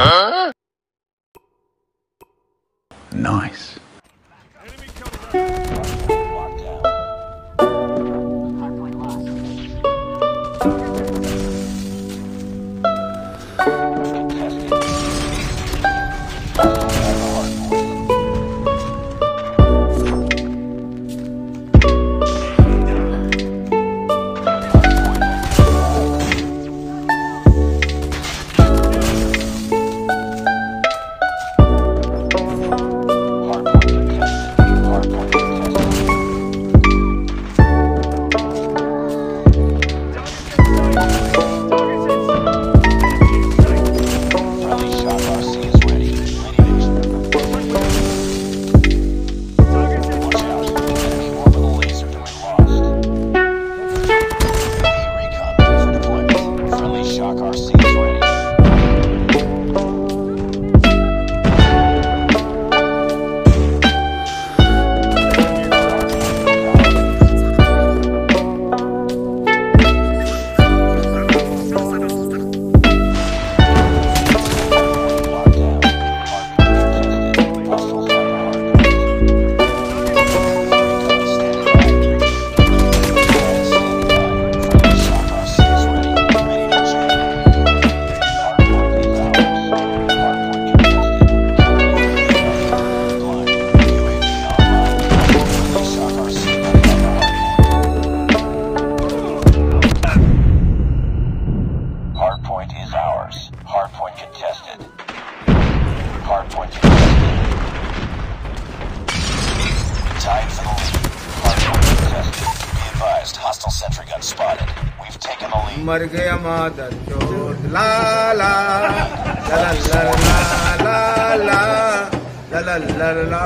Huh? Nice. मर गया मादर चोट लाला ललर ला ला ला ललर ला